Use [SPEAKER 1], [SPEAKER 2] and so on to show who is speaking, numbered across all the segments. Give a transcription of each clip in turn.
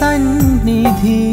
[SPEAKER 1] सन्निधि।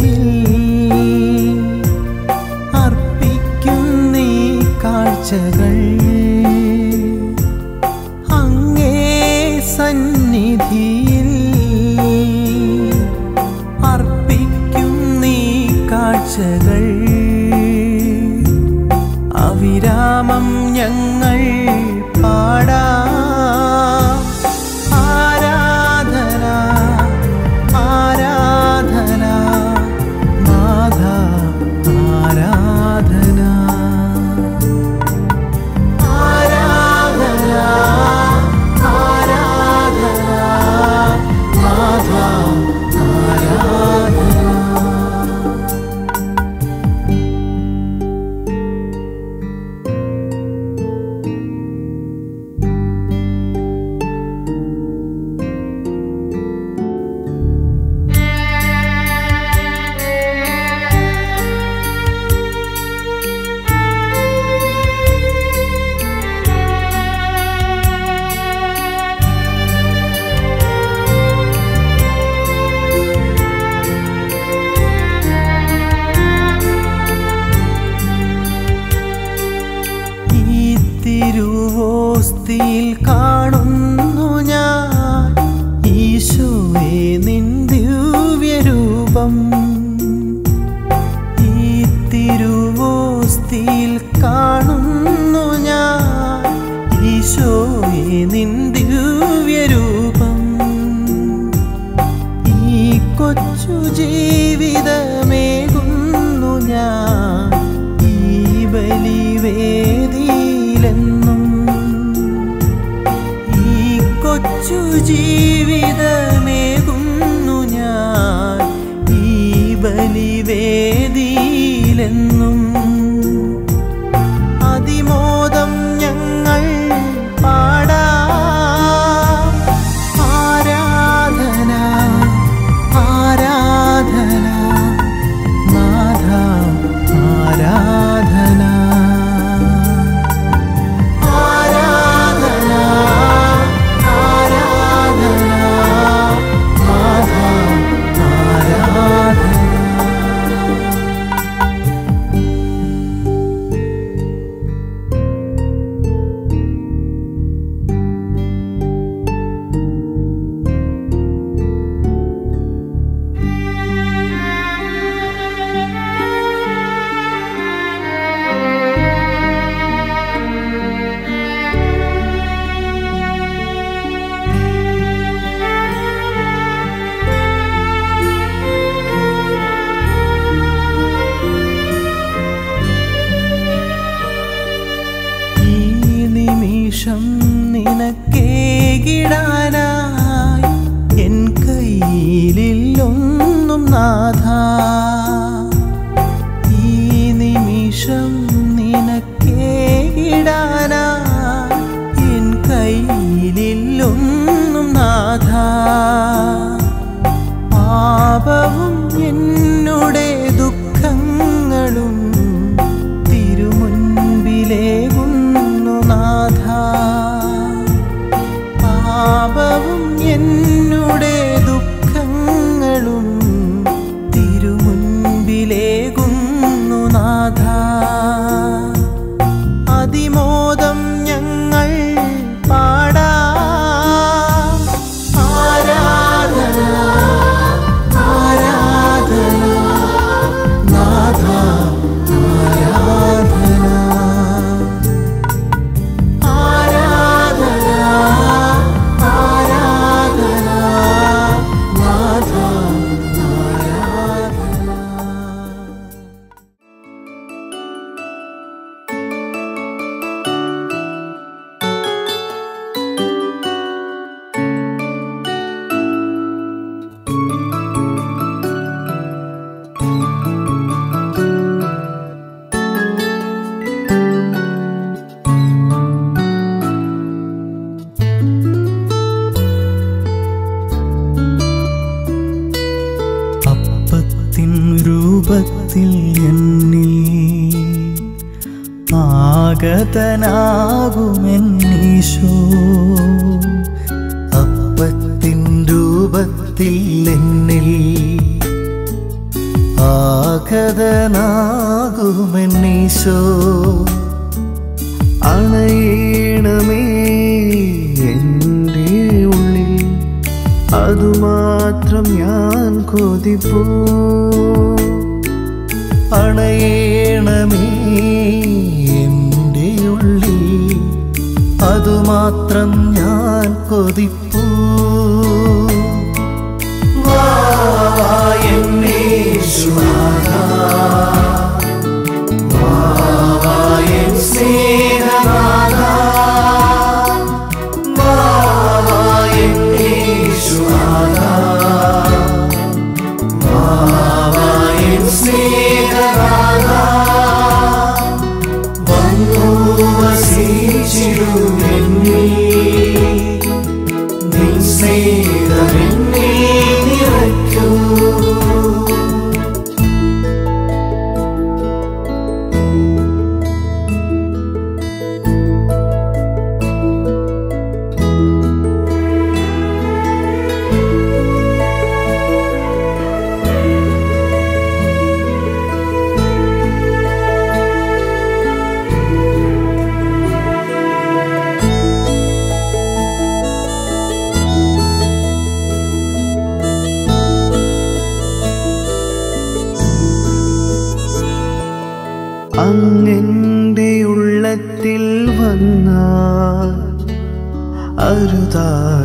[SPEAKER 1] നിനക്കേകിടാനായി N കയ്യിലൊന്നും നാഥ. പാപവും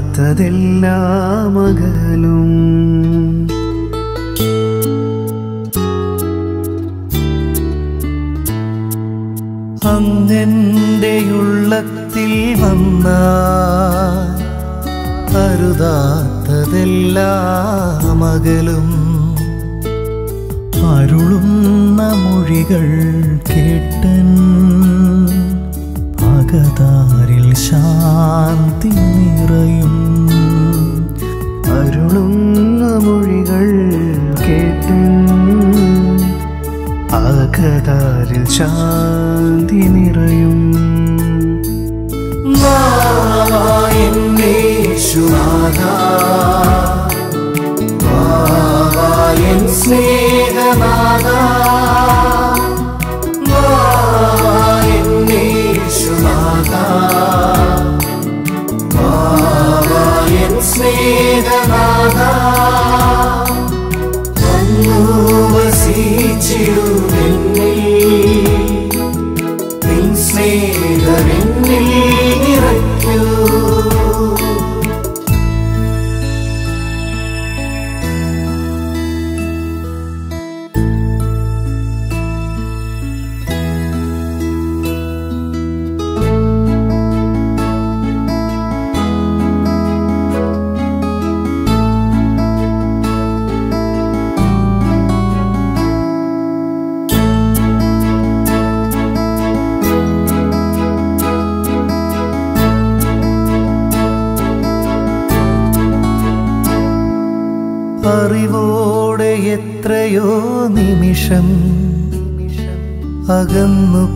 [SPEAKER 1] കാത്തതെല്ലാം അകലും. അന്നെന്റെ ഉള്ളത്തിൽ വന്ന അരുതാത്തതെല്ലാം അകലും. അരുളുന്ന മൊഴികൾ കേട്ടൻ അകതാ ശാന്തി നിറയും. അരുളുന്ന മൊഴികൾ കേട്ടും. ആകതാരിൽ ശാന്തി നിറയും. സ്നേഹനാഥ వేదనాగా నన్ను
[SPEAKER 2] അകമുഖ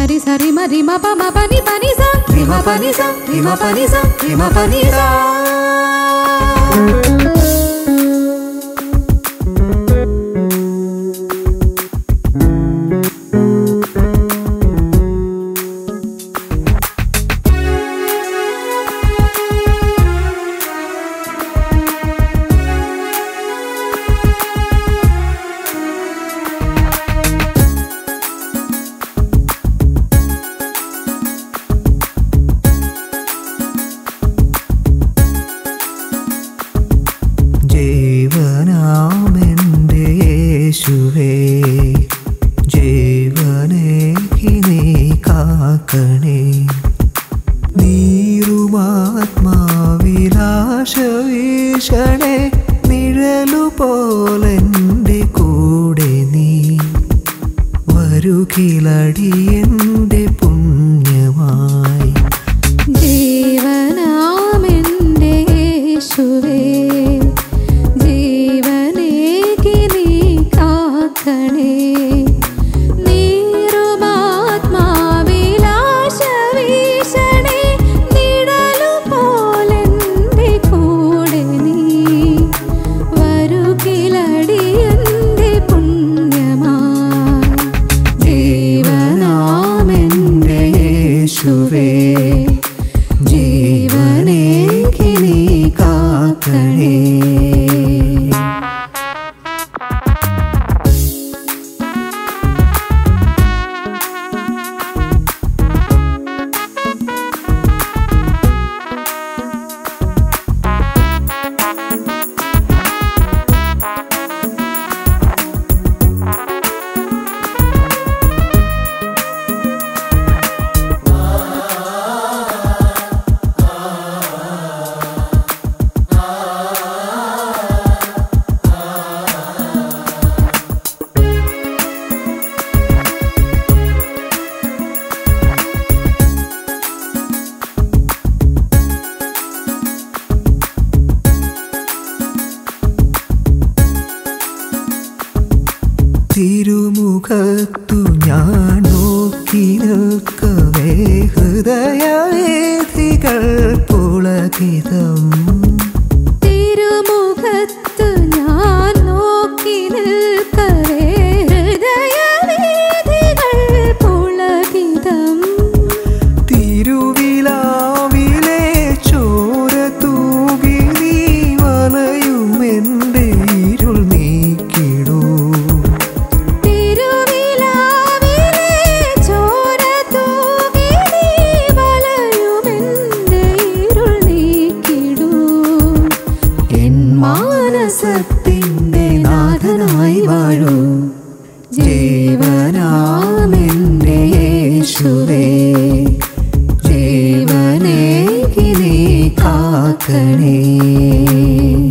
[SPEAKER 2] సరి సరి మరి మప మపని పని పని సా. రిమ పని సా రిమ పని సా రిమ పని సా.
[SPEAKER 1] ni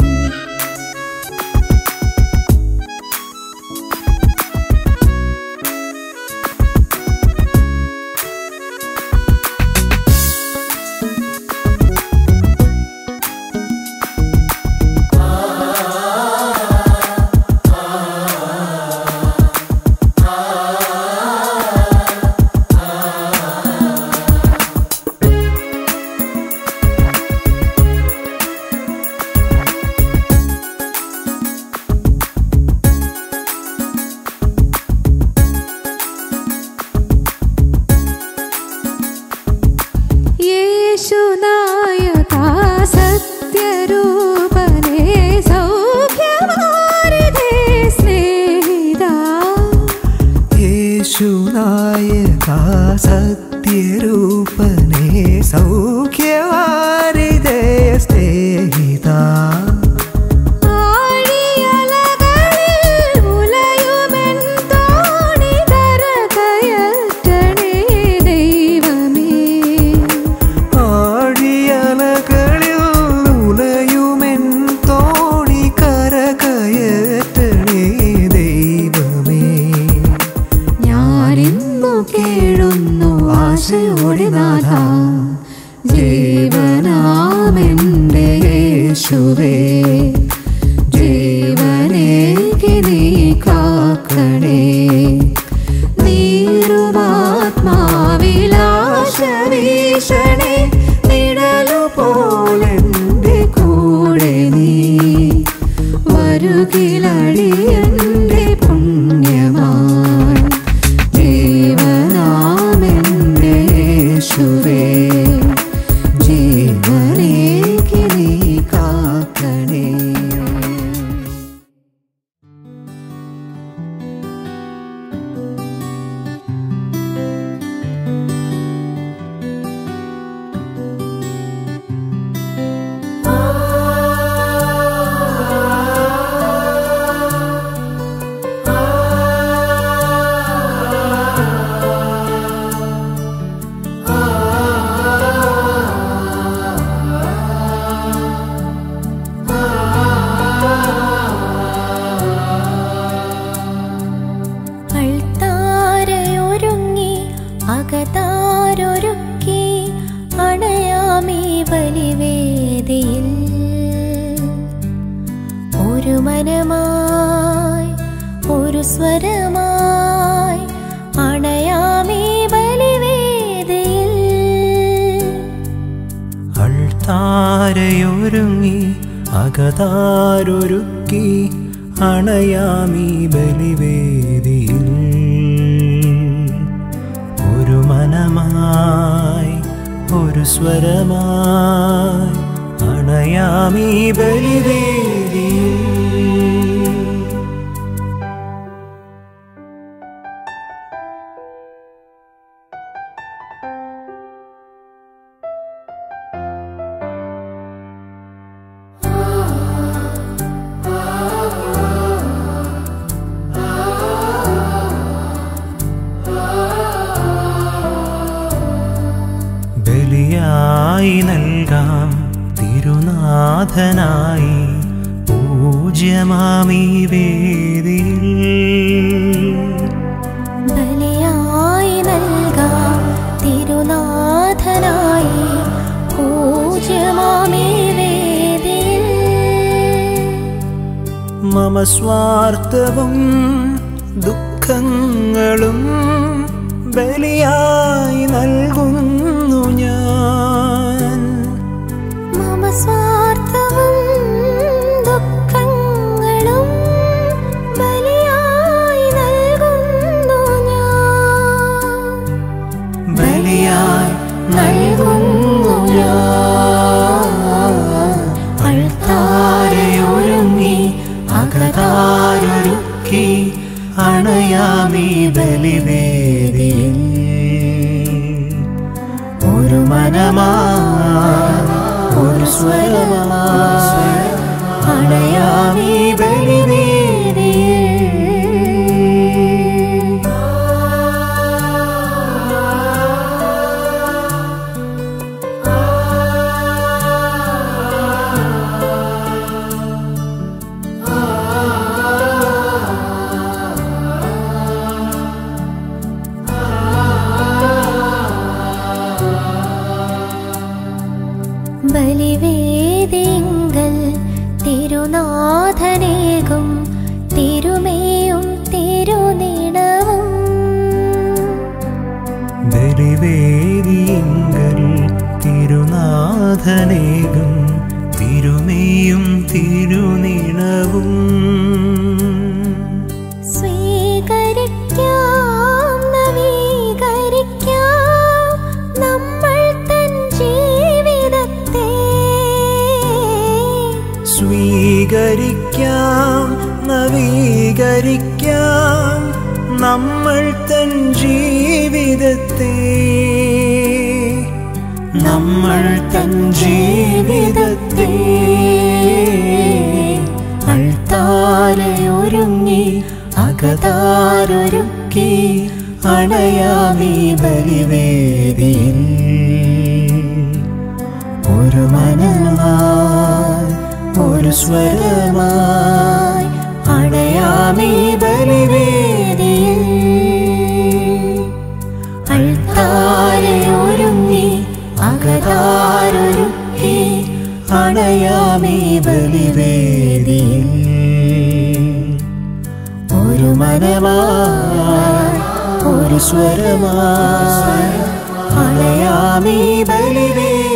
[SPEAKER 1] स्वामी बलवे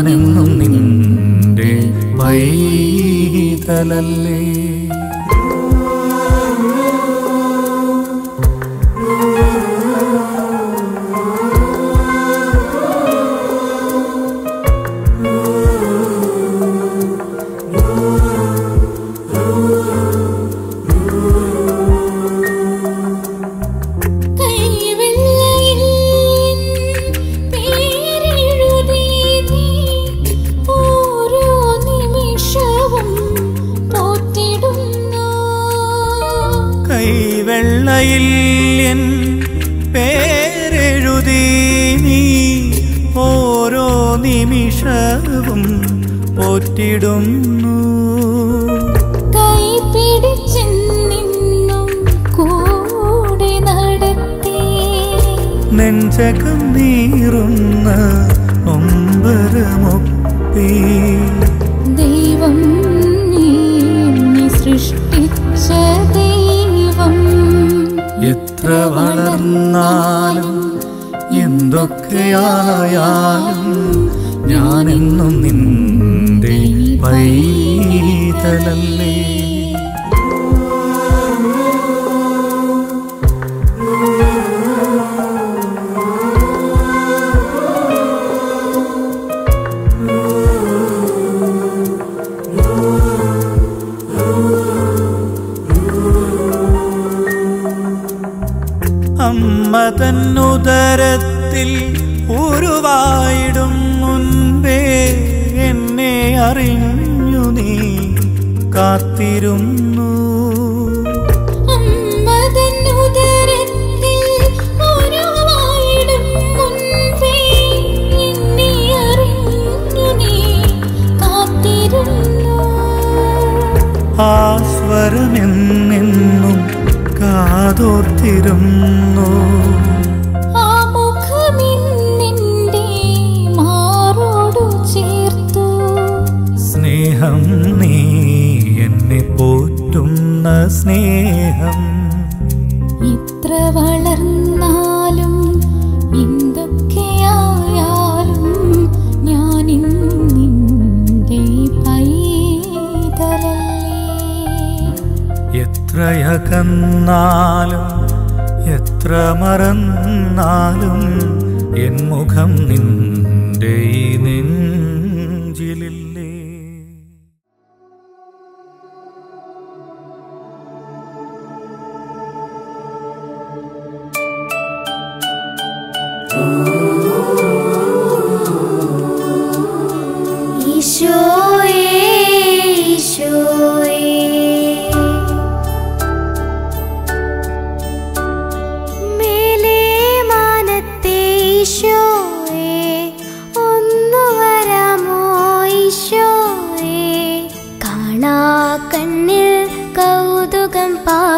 [SPEAKER 2] ഞാനെന്നും
[SPEAKER 1] നിന്റെ
[SPEAKER 2] വൈതലല്ലേ?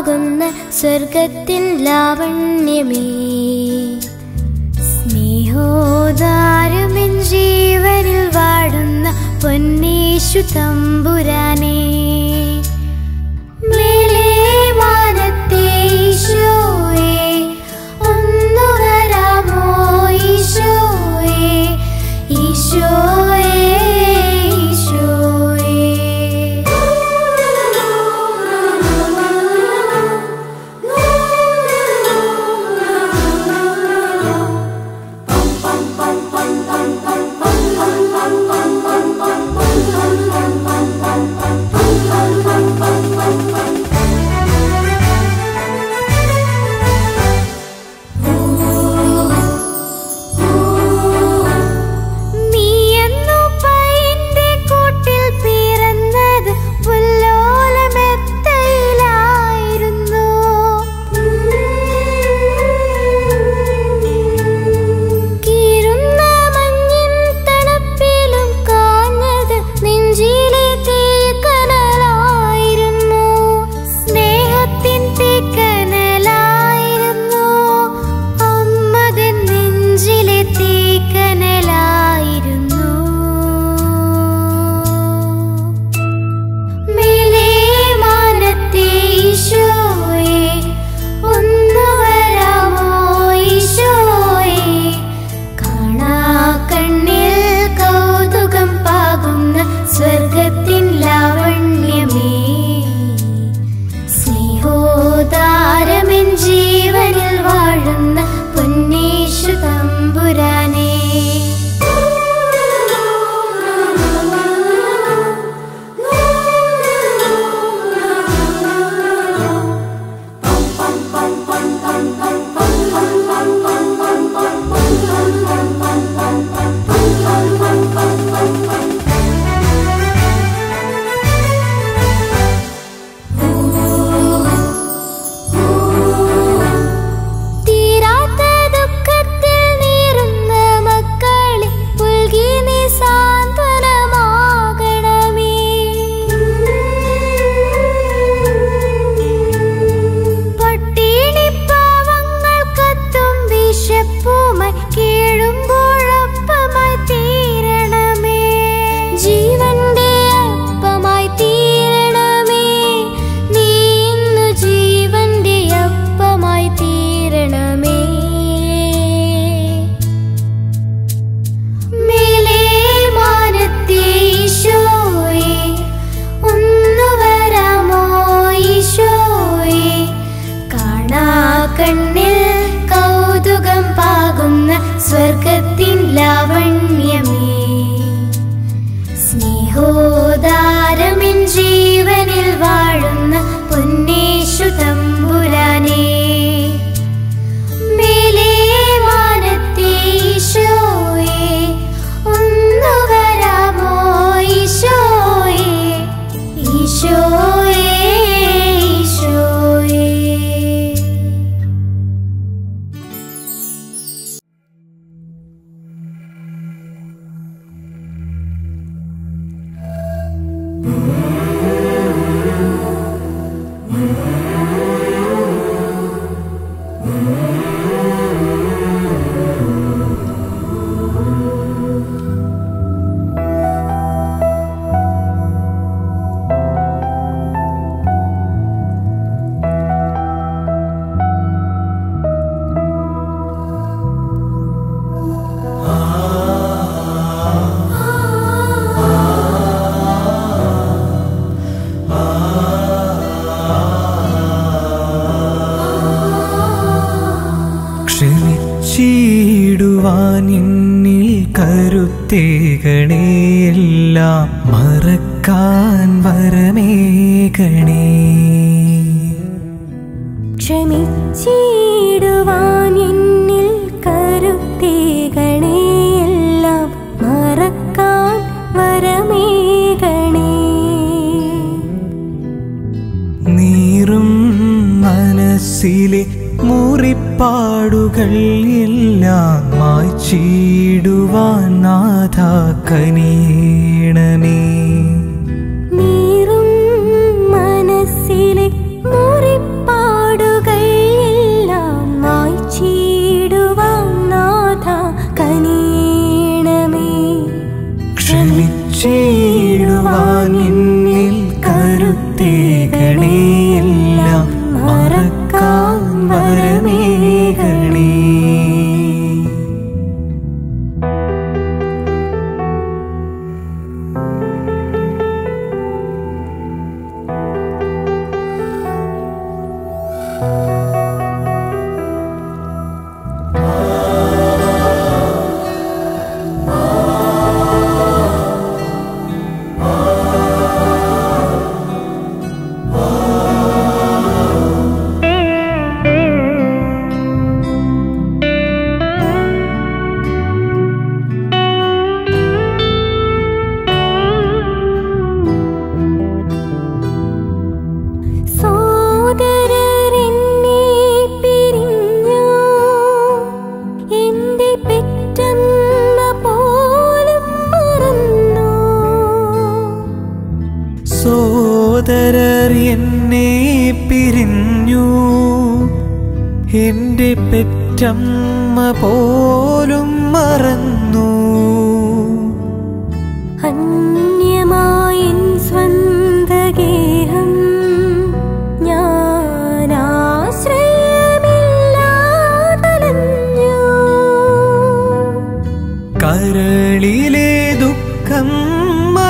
[SPEAKER 2] സ്വർഗമാകുന്ന സ്വർഗത്തിൻ ലാവണ്യമേ. സ്നേഹോദാരുമിൻ ജീവനിൽ വാടുന്ന
[SPEAKER 3] പൊന്നീശു തമ്പുരാനേ.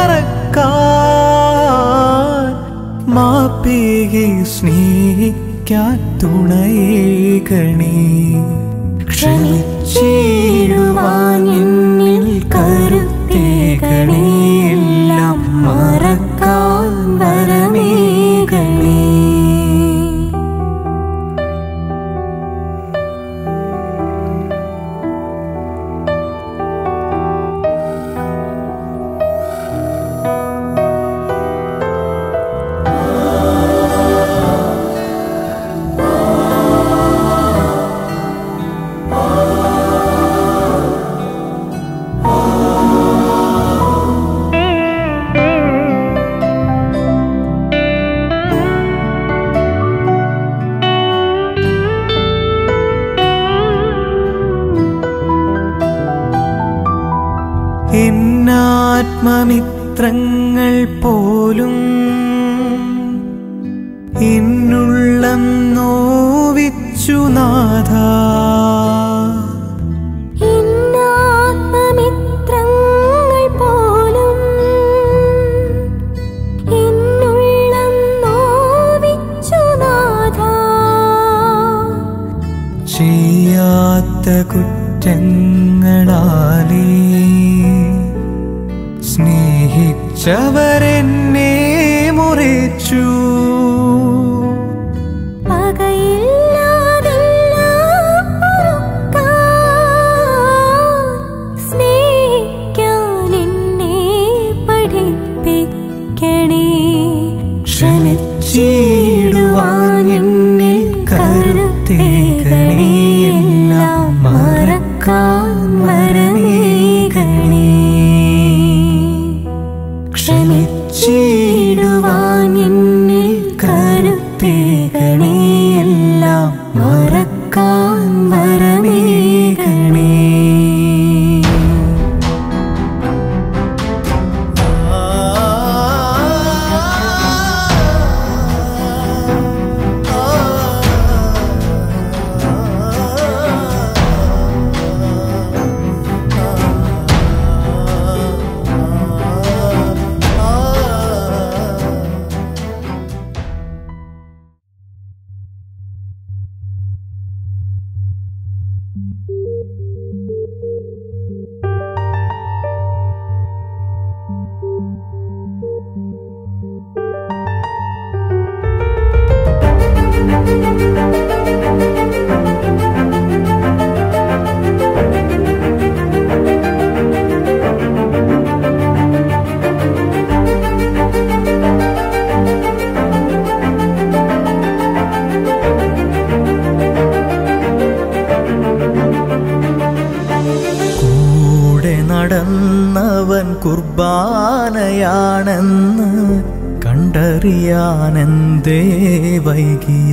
[SPEAKER 1] മറക്കാൻ
[SPEAKER 3] മാപ്പേകെ സ്നേഹിക്കാൻ തുണയേകണേ. ക്ഷണിച്ചേരുവാൻ എന്നിൽ കരുത്തേകണേ.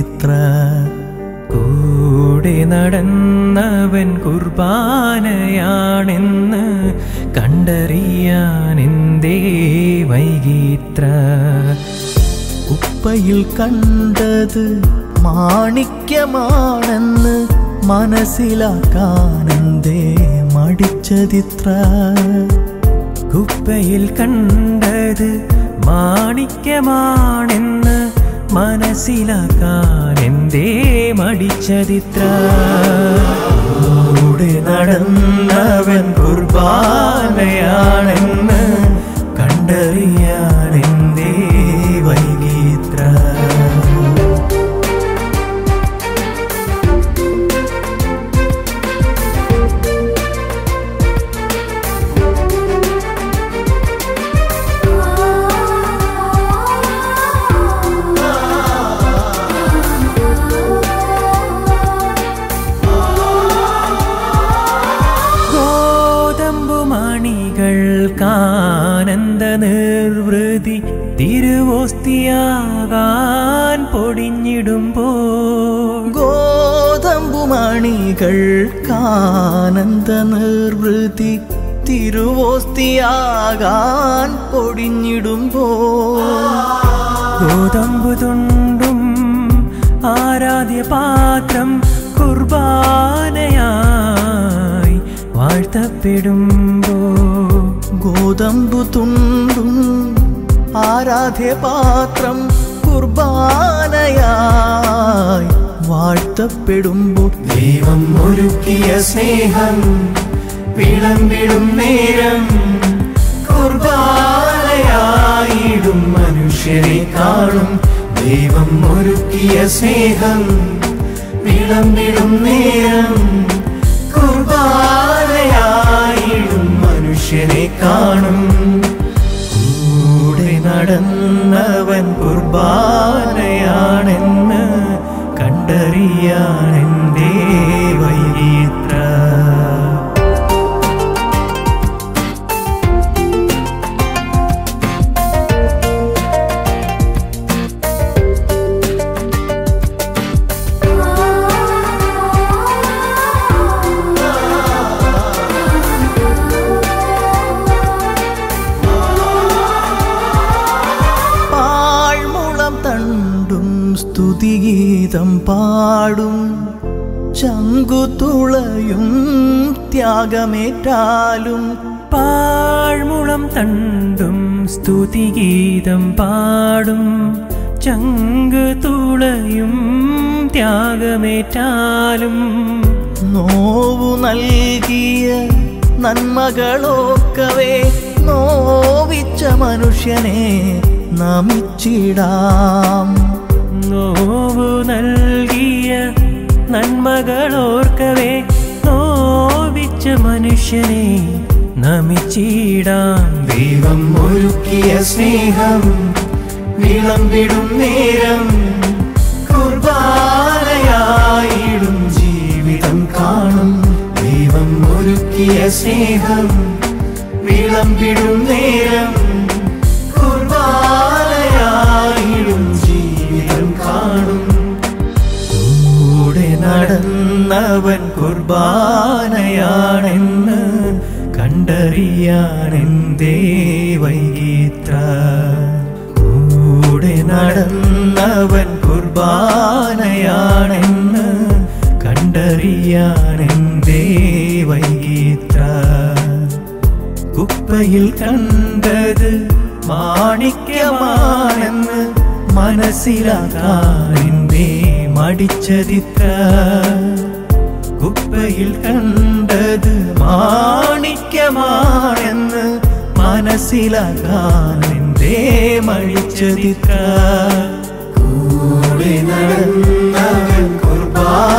[SPEAKER 3] കണ്ടറിയാനെന്തേ വൈകിത്ര കൂടെ
[SPEAKER 4] നടന്നവൻ കുർബാനയാണെന്ന് കണ്ടറിയാൻ എന്തേ വൈകിത്ര.
[SPEAKER 1] കുപ്പയിൽ കണ്ടത് മാണിക്യമാണെന്ന് മനസ്സിലാക്കാനെന്തേ മടിച്ചതിത്ര.
[SPEAKER 4] കുപ്പയിൽ കണ്ടത് മാണിക്യമാണെന്ന് മനസ്സിലാക്കാൻ എന്തേ മടിച്ചതിത്ര
[SPEAKER 1] കൂടെ നടന്നവൻ കുർബാനയാണെന്ന് കണ്ടറിയാൻ
[SPEAKER 4] ഗോതമ്പുമണികൾക്കാനന്ദ നിർവൃതി തിരുവോസ്തിയാകാൻ
[SPEAKER 1] പൊടിഞ്ഞിടുമ്പോ
[SPEAKER 4] ഗോതമ്പു തുണ്ടും ആരാധ്യ പാത്രം കുർബാനയായി വാഴ്ത്തപ്പെടുമ്പോ
[SPEAKER 1] ഗോതമ്പു തുണ്ടും ആരാധ്യപാത്രം കുർബാനയായി വാഴ്ത്തപ്പെടുമ്പോൾ ദൈവം ഒരുക്കിയ സ്നേഹം വിളമ്പിടും നേരം കുർബാനയായിടും മനുഷ്യരെ കാണും. ദൈവം ഒരുക്കിയ സ്നേഹം വിളമ്പിടും നേരം കുർബാനയായിടും മനുഷ്യരെ കാണും. കൂടെ നടന്നവൻ കുർബാനയാണെന്ന് കണ്ടറിയാൻ ചങ്കുതുളയും ത്യാഗമേറ്റാലും
[SPEAKER 4] പാഴ്മുളം തണ്ടും സ്തുതിഗീതം പാടും. ചങ്ക് തുളയും ത്യാഗമേറ്റാലും
[SPEAKER 1] നോവു നൽകിയ നന്മകളൊക്കവേ നോവിച്ച മനുഷ്യനെ നമിച്ചിടാം.
[SPEAKER 4] നോവു നൽകിയ നന്മകളോർക്കവേ. നോവിച്ച മനുഷ്യനെ നമിച്ചിടാം.
[SPEAKER 1] ദൈവം ഒരുക്കിയ സ്നേഹം വിളമ്പിടും നേരം. കുർബാനയായിടും ജീവിതം കാണും. ദൈവം ഒരുക്കിയ സ്നേഹം വിളമ്പിടും നേരം. നടന്നവൻ കുർബാനയാണെന്ന് കണ്ടറിയാൻ എന്തേ വൈകിത്ര. കൂടെ നടന്നവൻ കുർബാനയാണെന്ന് കണ്ടറിയാൻ എന്തേ വൈകിത്ര. കുപ്പയിൽ കണ്ടത് മാണിക്യമാണെന്ന് മനസ്സിലാക്കാൻ മടിച്ചതിത്ര കുപ്പയിൽ കണ്ടത് മാണിക്യമാണെന്ന് മനസ്സിലാക്കാൻ എന്തേ മടിച്ചതിത്ര. കൂടെ നടന്നവൻ കുർബാനയാണെന്ന്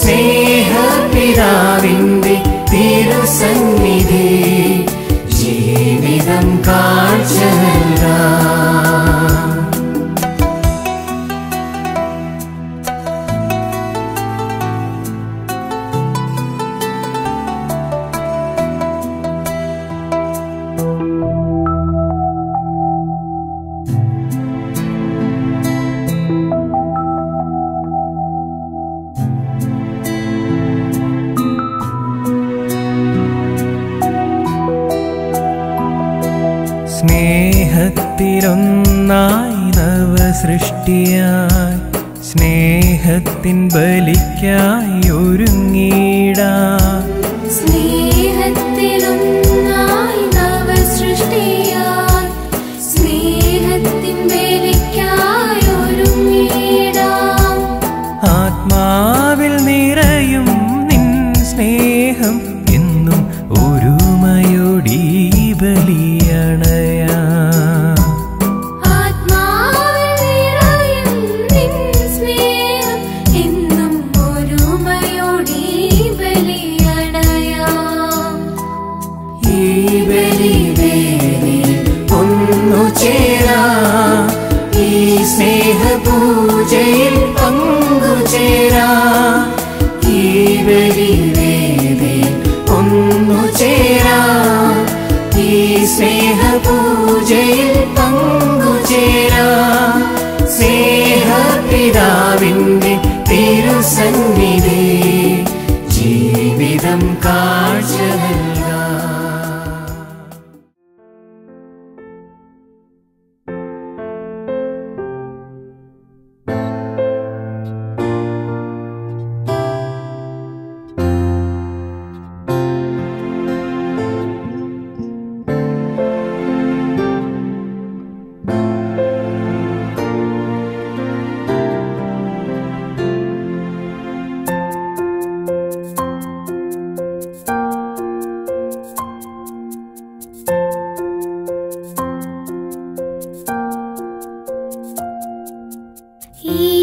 [SPEAKER 3] सेहतिराविन्विरसन्निधे श्रीविरं काच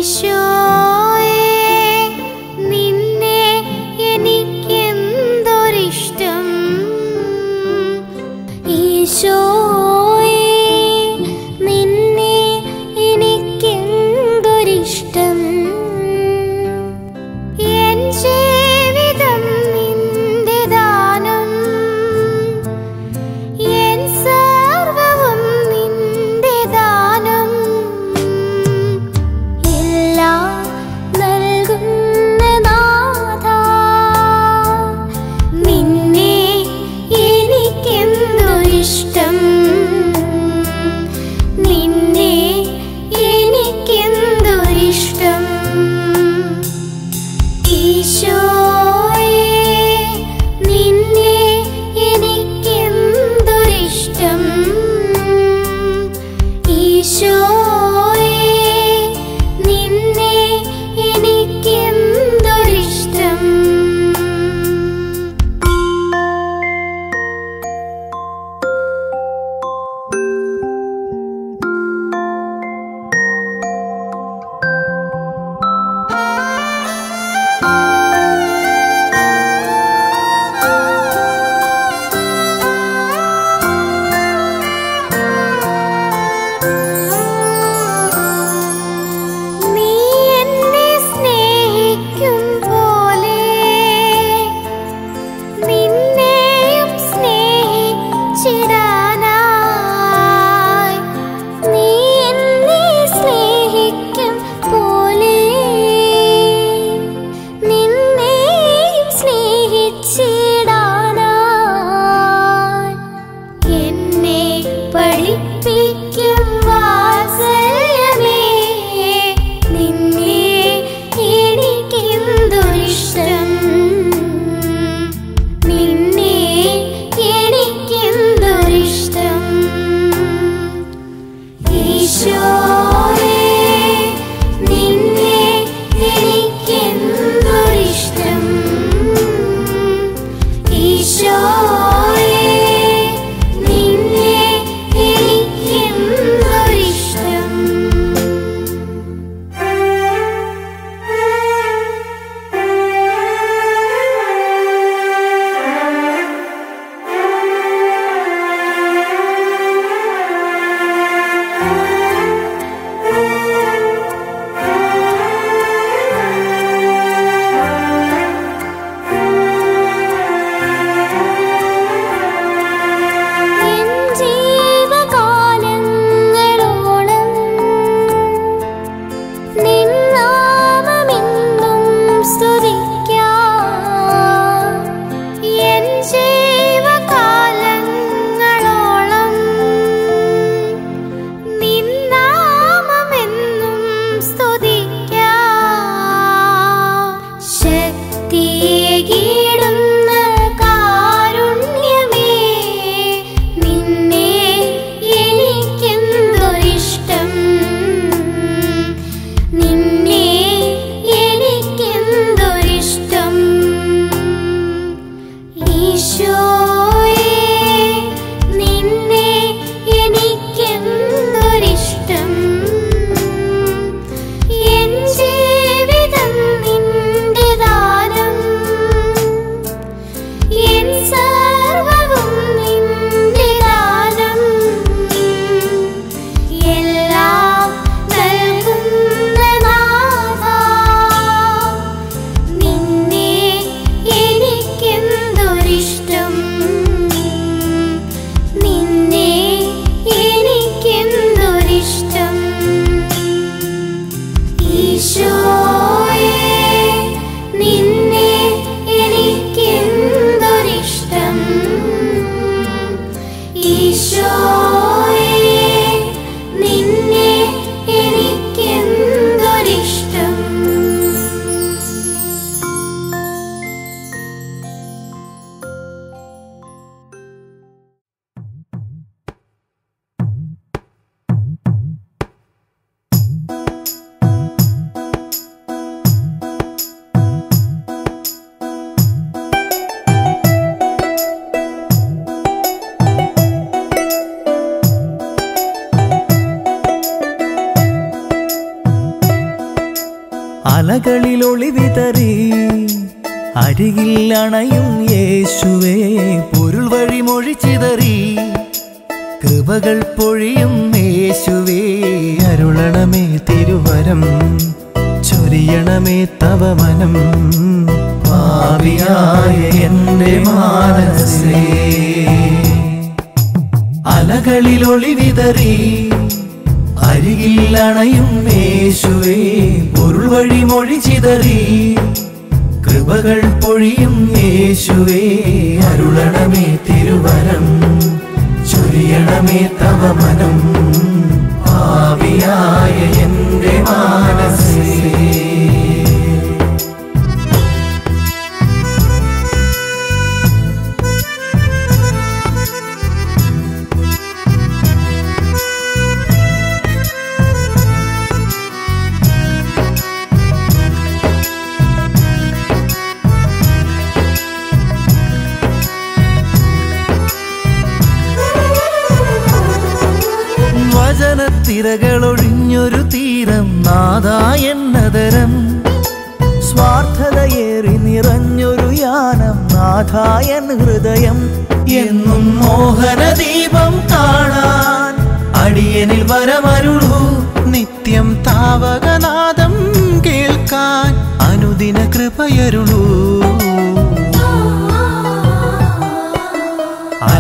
[SPEAKER 3] 修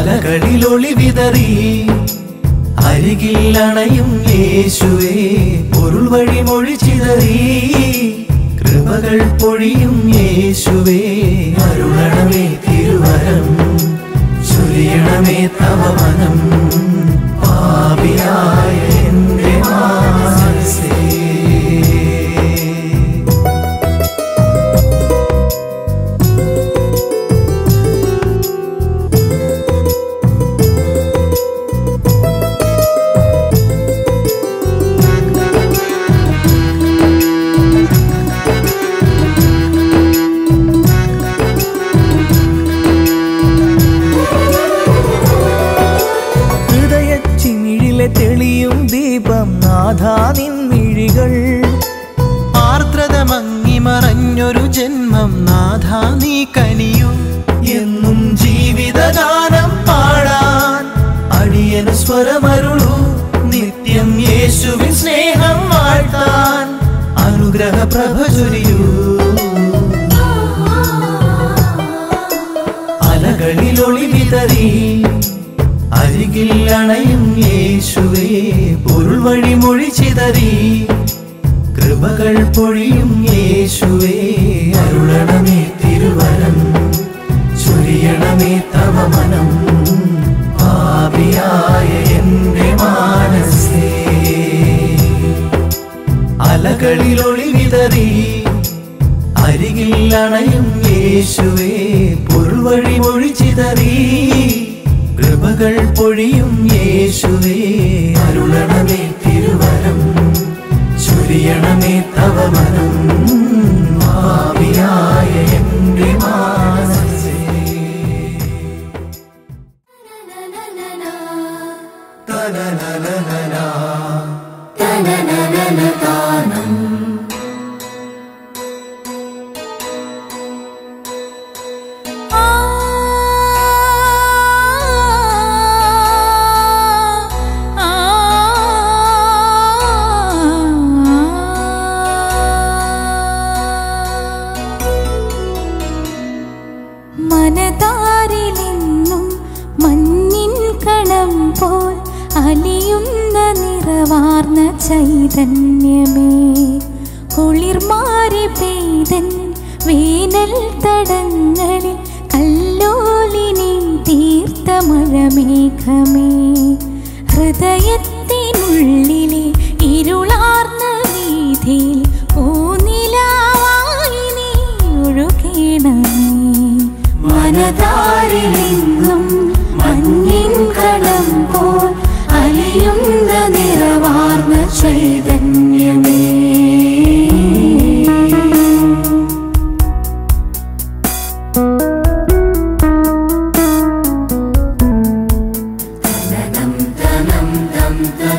[SPEAKER 1] മലകളിലൊളി വിതറി അരികിൽ അണയും യേശുവേ പൊരുൾ വഴി മൊഴി ചിതറി. കൃപകൾ പൊഴിയും യേശുവേ അരുളണമേ തിരുവരം ചൊരിയണമേ തവമനം. പാപിയായ എന്റെ
[SPEAKER 2] മാ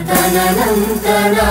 [SPEAKER 2] तननन्तरा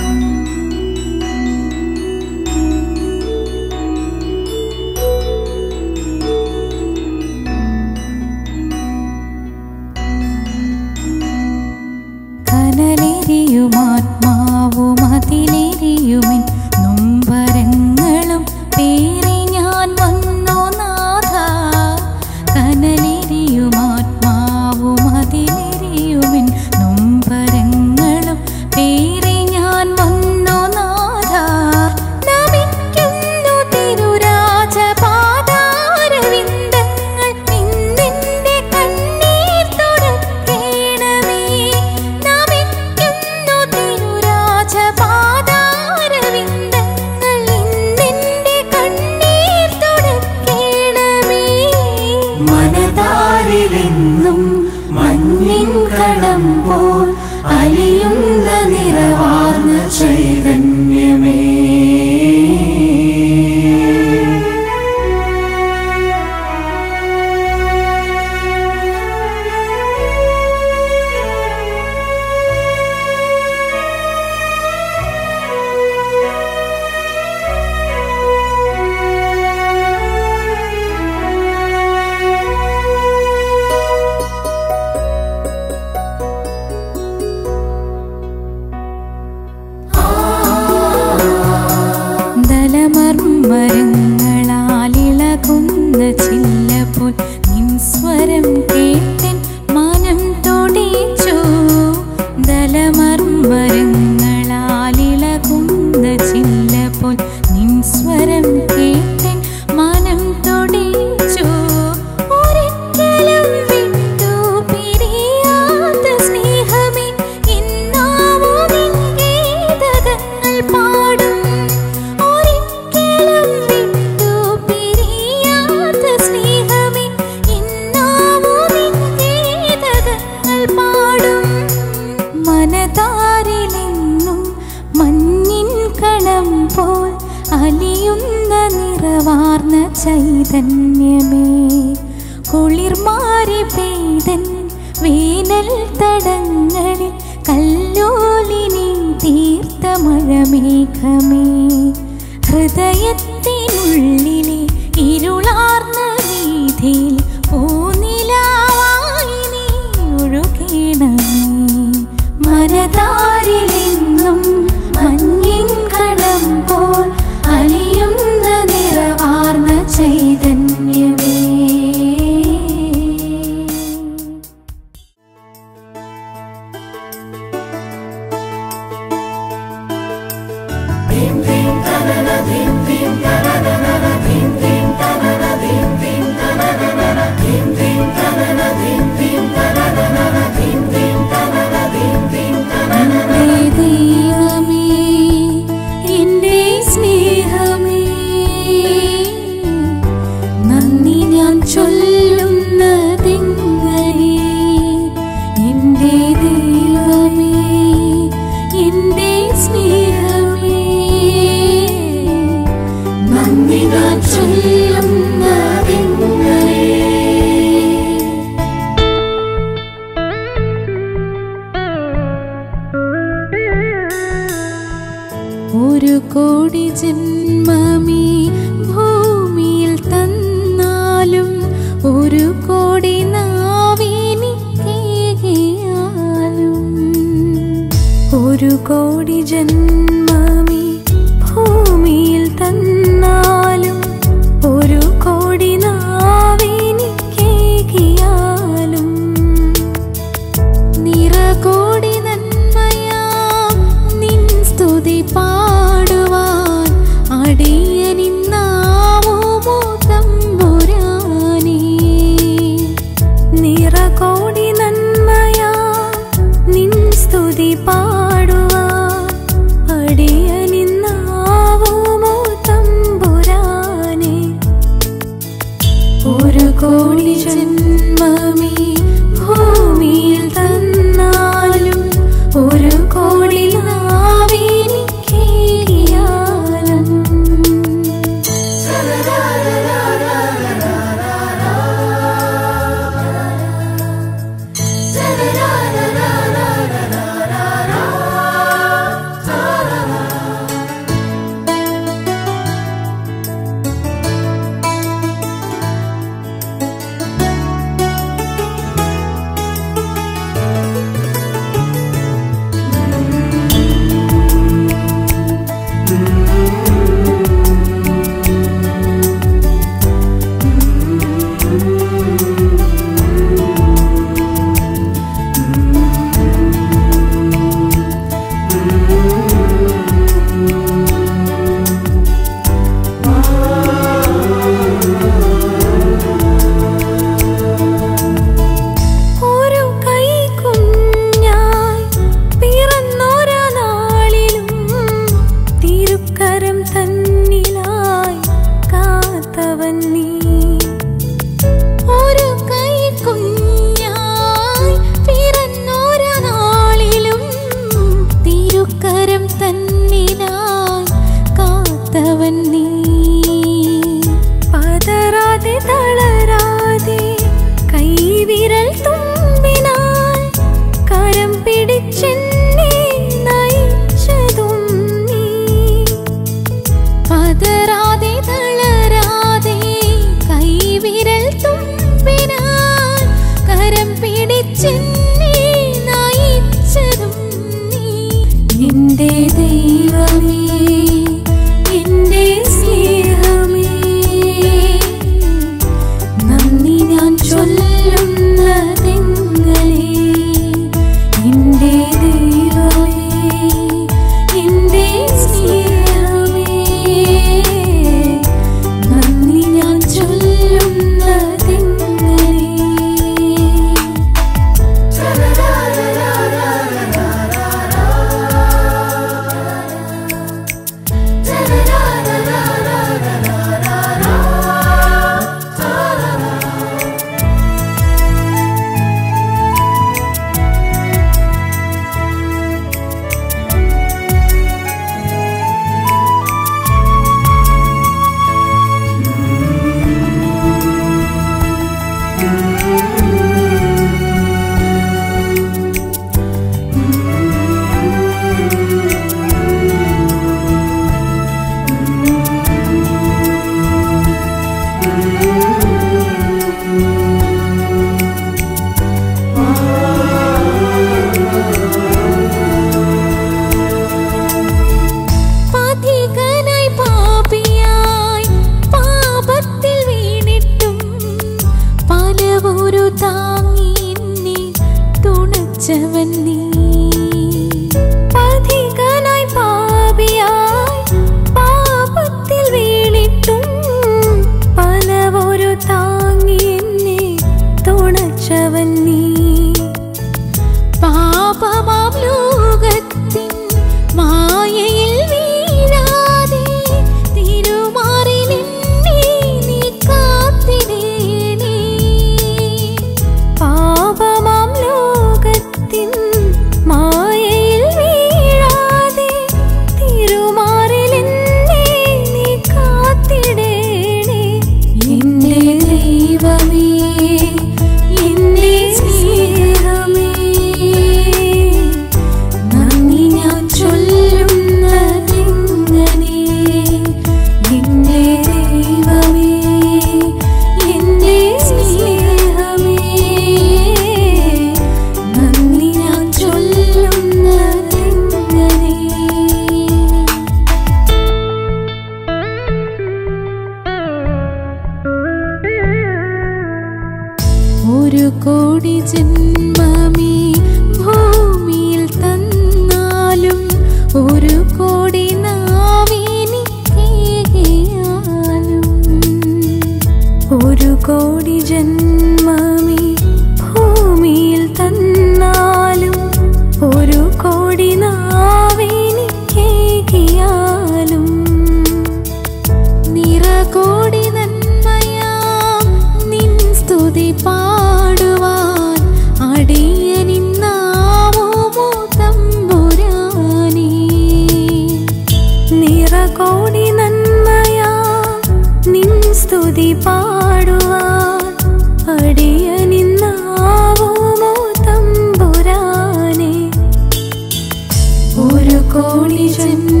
[SPEAKER 2] കോടി ജന്മമീ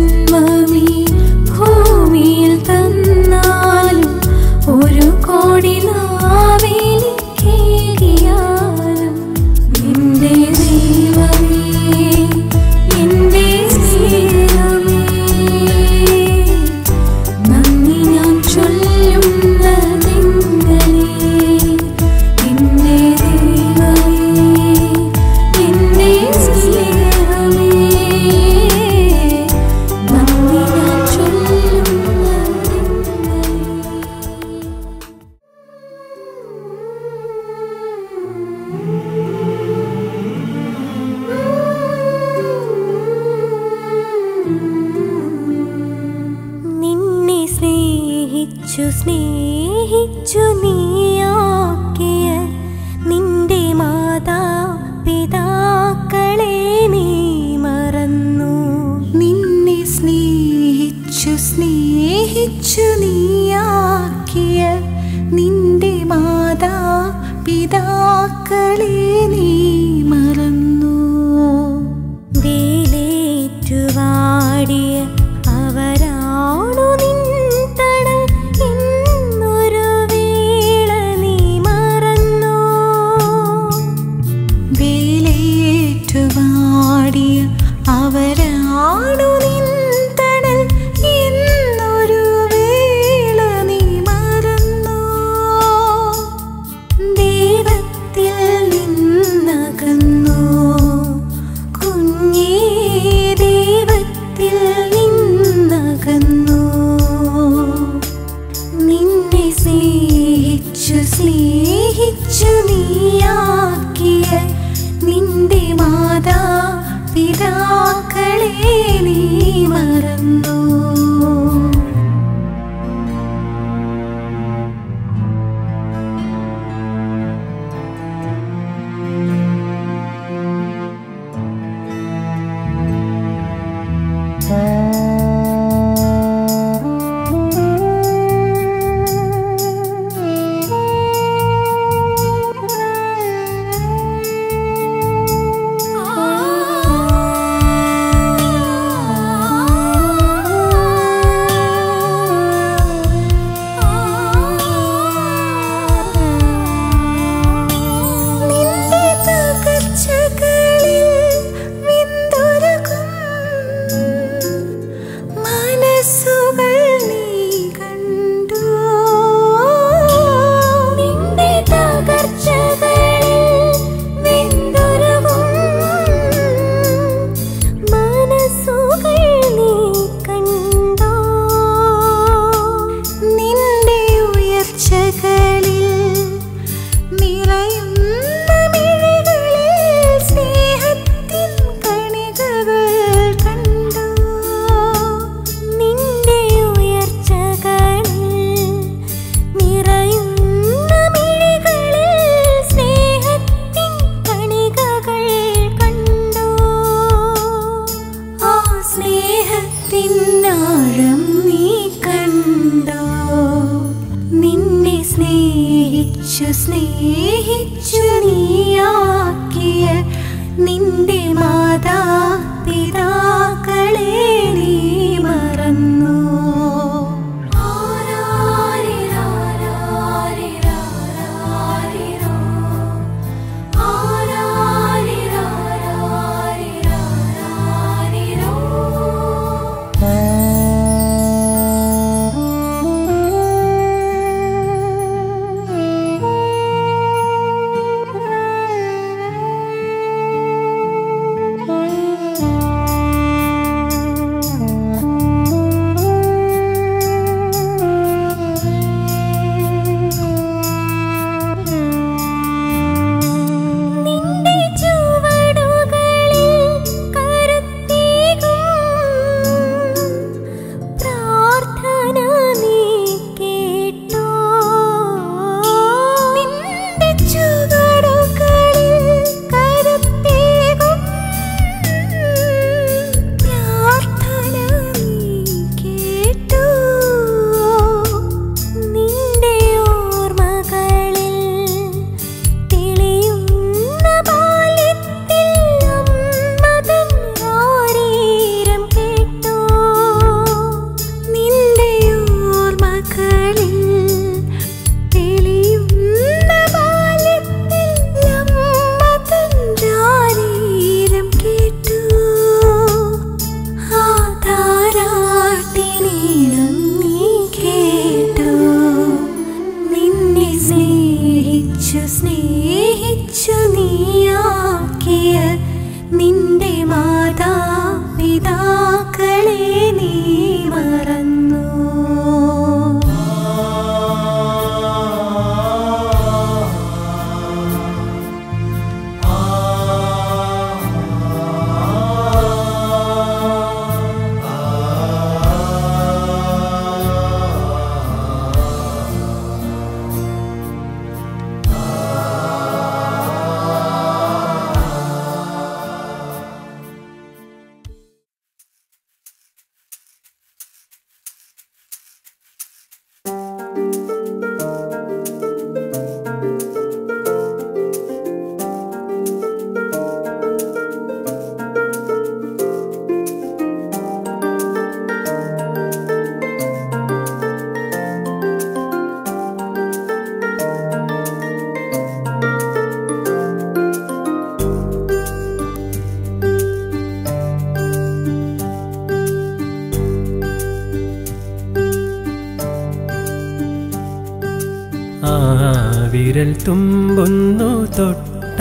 [SPEAKER 3] ഒന്നു തൊട്ട.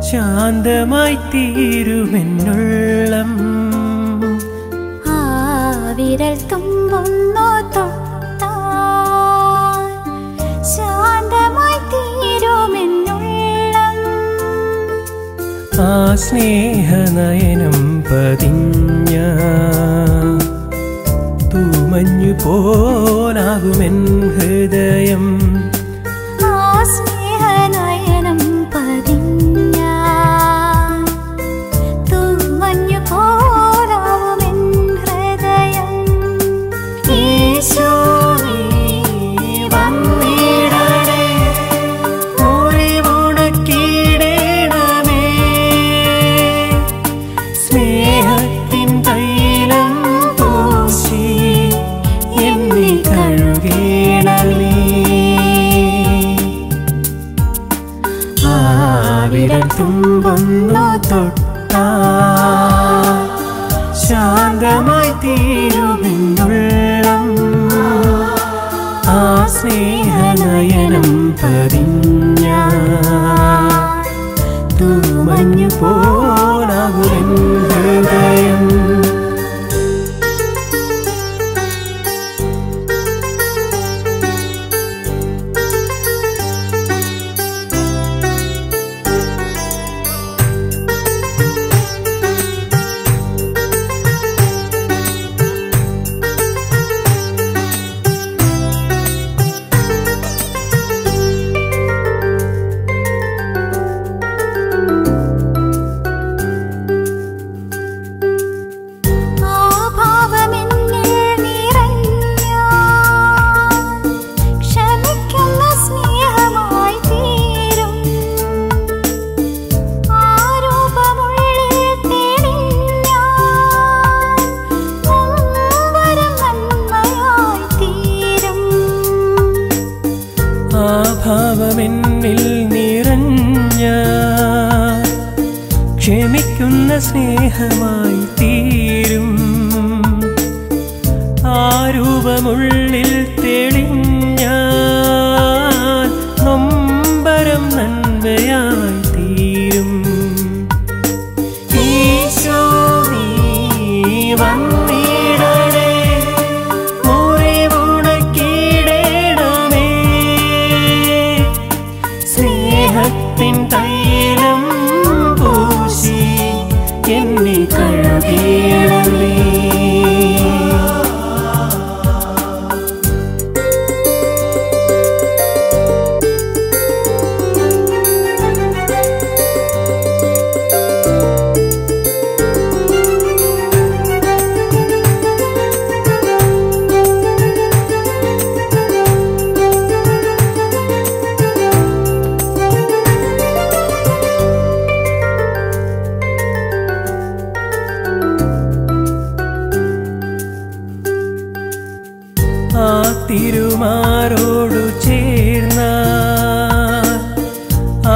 [SPEAKER 3] ശാന്തമായി തീരുമെന്നുള്ളം.
[SPEAKER 5] ആ വിരൽ തുമ്പൊന്നു
[SPEAKER 3] തൊട്ട. ശാന്തമായി തീരുമെന്നുള്ളം. ആ സ്നേഹനയനം പതിഞ്ഞ തൂമഞ്ഞു പോലാകുമെൻ ഹൃദയം.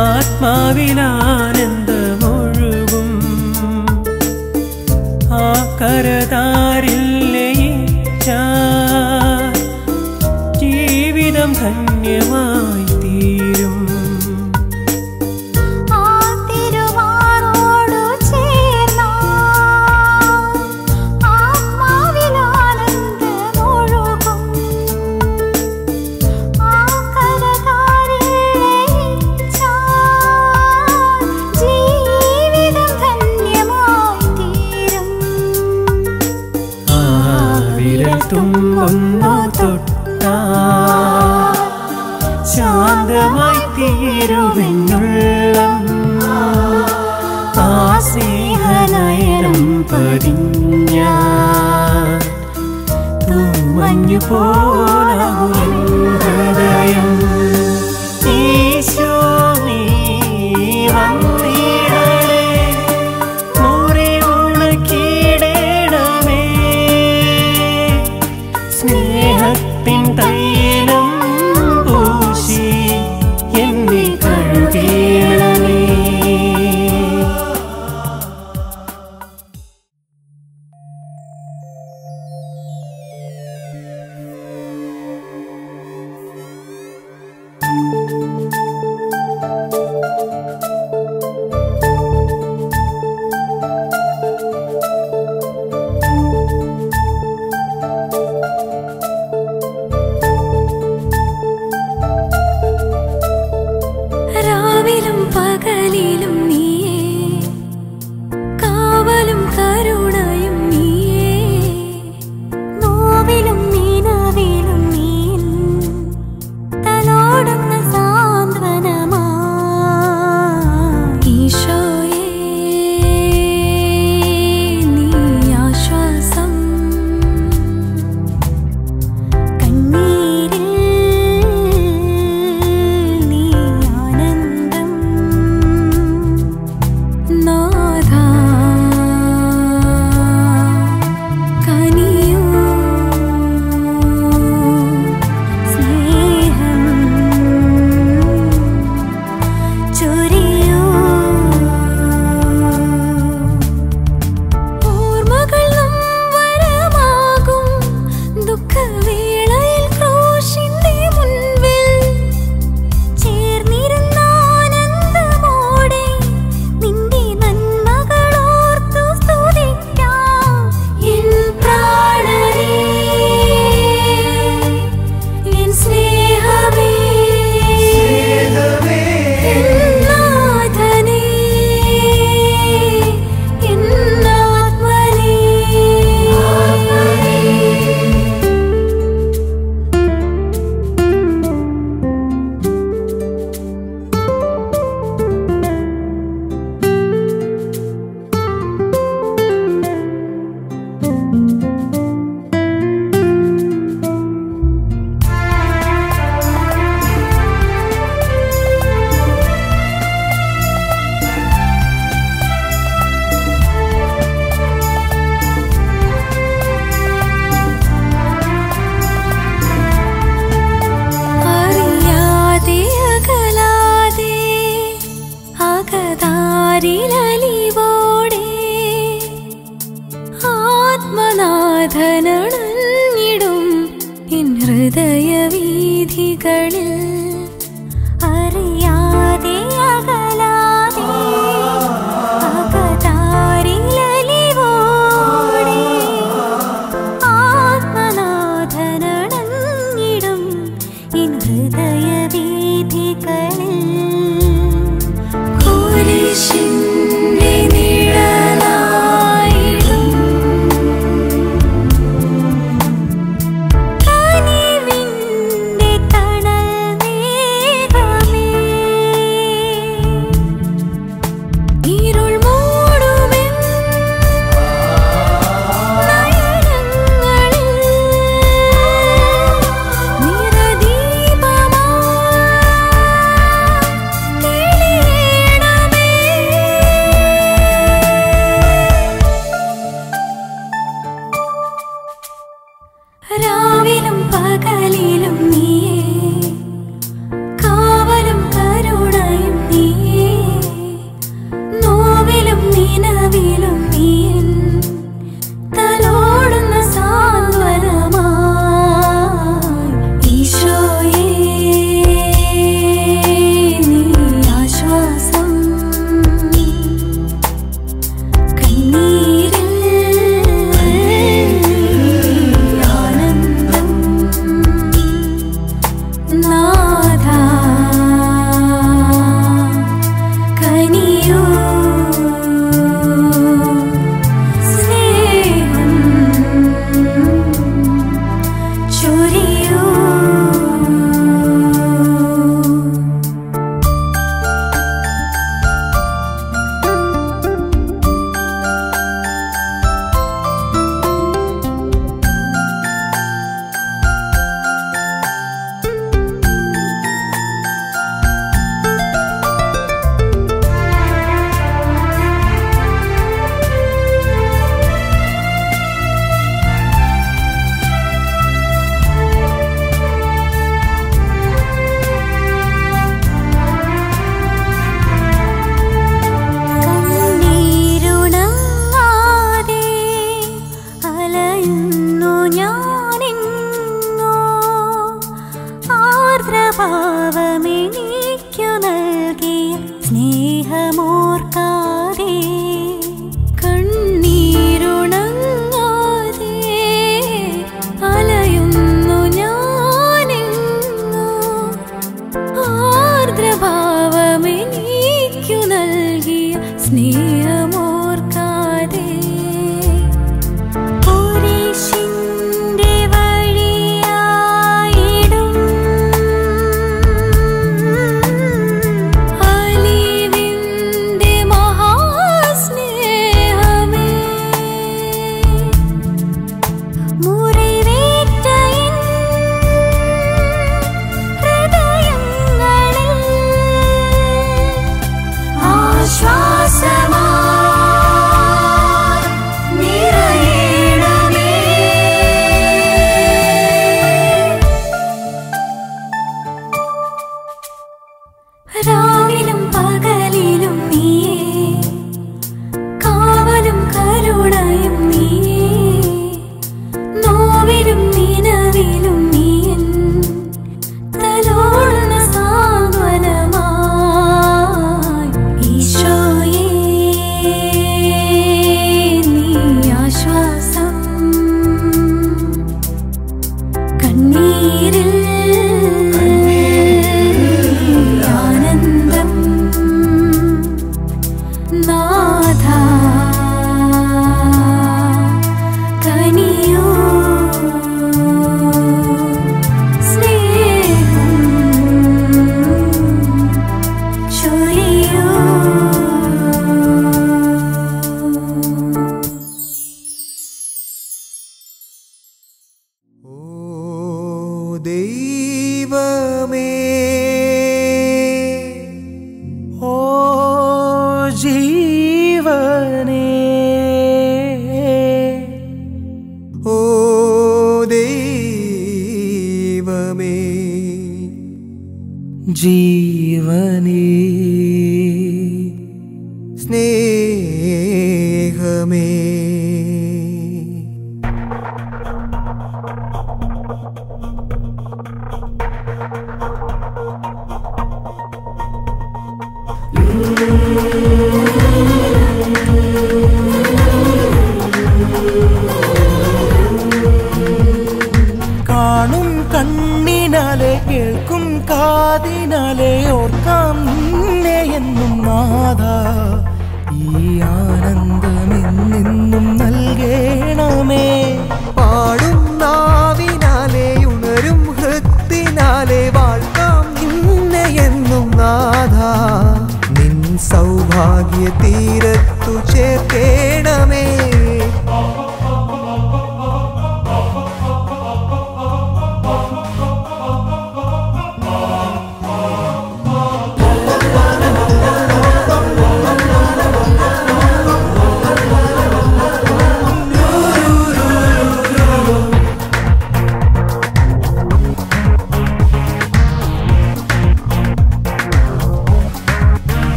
[SPEAKER 1] ആത്മാവിലാ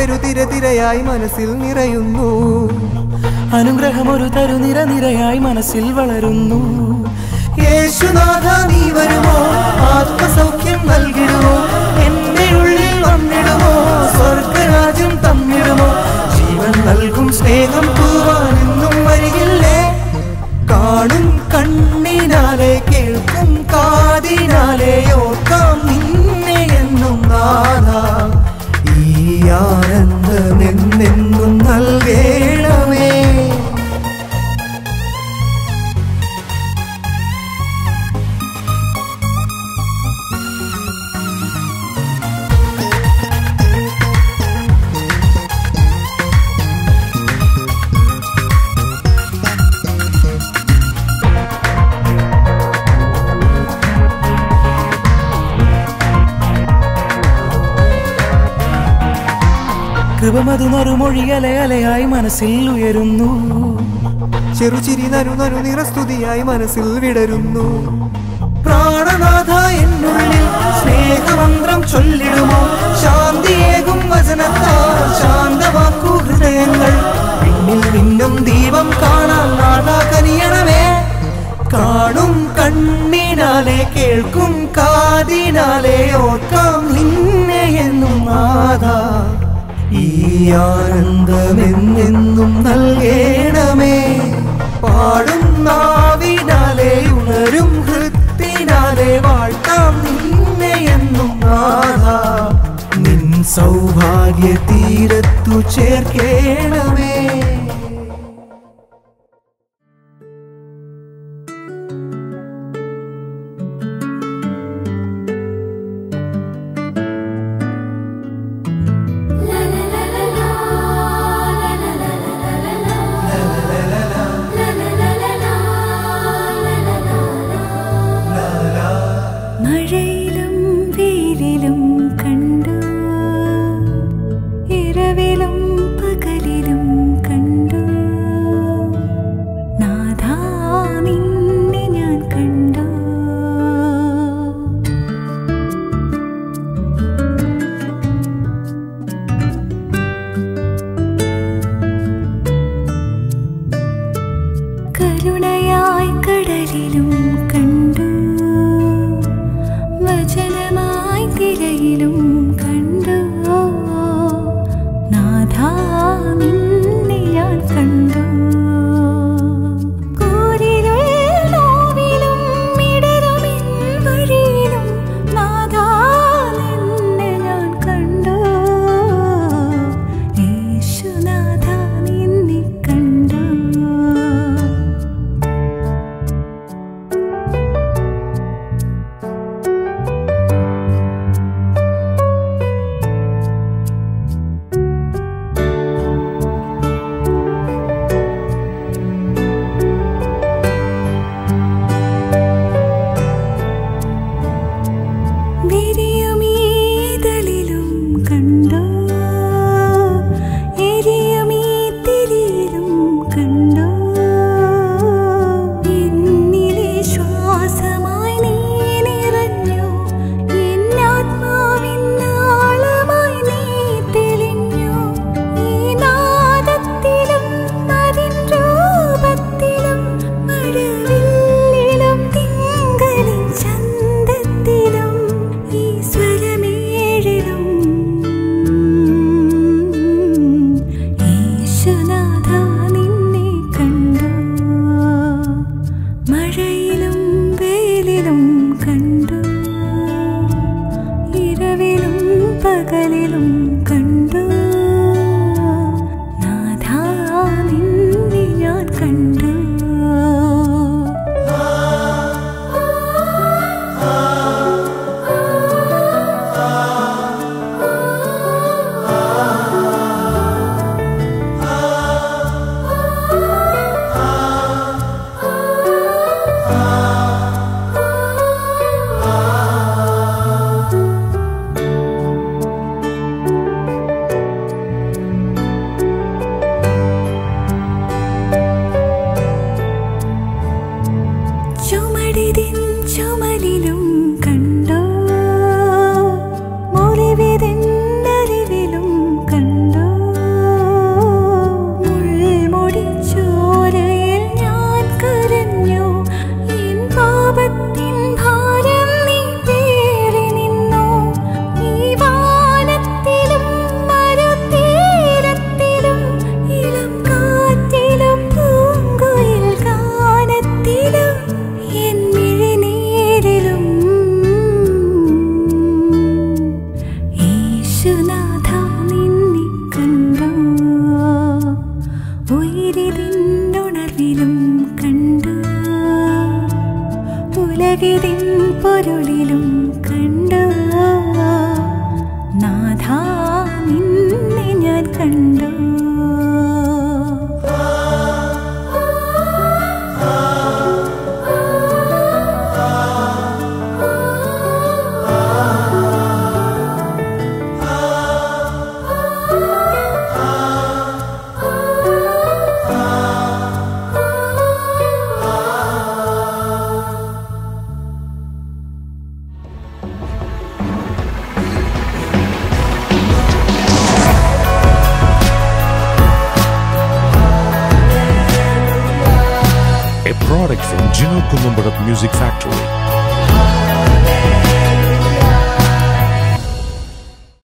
[SPEAKER 1] തിരുവരമൊരു പെരുതിര തിരയായി മനസ്സിൽ നിറയുന്നു.
[SPEAKER 6] അനുഗ്രഹം ഒരു തരുനിര നിരയായി മനസ്സിൽ വളരുന്നു.
[SPEAKER 1] യേശുനാഥ നീ വരുമോ? ആത്മസൗഖ്യം നൽകിടുമോ? എന്റെ ഉള്ളിൽ വന്നിടുമോ? സ്വർഗരാജ്യം തന്നിടുമോ? ജീവൻ നൽകും സ്നേഹം തൂവാനെന്നും വരികില്ലേ? കാണും കണ്ണിനാലെ കേൾക്കും കാതിനാലെ ഓർക്കാം നിന്നെ എന്നും നാഥ. ഈ ആനന്ദമെന്നെന്നും നൽകേണമേ
[SPEAKER 6] കൃപമതു നറുമൊഴി അലയലയായി മനസ്സിൽ ഉയരുന്നു.
[SPEAKER 1] ചെറുചിരി നരു നരു നിറസ്തുതിയായി മനസ്സിൽ വിടരുന്നു. പ്രാണനാഥ എന്നുള്ളിൽ സ്നേഹമന്ത്രം ചൊല്ലിടുമോ? ശാന്തിയേകും വചനത്താൽ ശാന്തമാക്കൂ ഹൃദയങ്ങൾ. പിന്നിൽ നിന്നും ദീപം കാണാൻ നാടാ കനിയണമേ. കാണും കണ്ണിനാലെ കേൾക്കും കാതിനാലെ ഓർക്കാം നിന്നെ എന്നും നാഥ. ഈ ആനന്ദമെന്നെന്നും നൽകേണമേ. പാടും നാവിനാലെ ഉണരും ഹൃത്തിനാലെ വാഴ്ത്താം നിന്നെ എന്നും നാഥ. നിൻ സൗഭാഗ്യ തീരത്തു ചേർക്കേണമേ.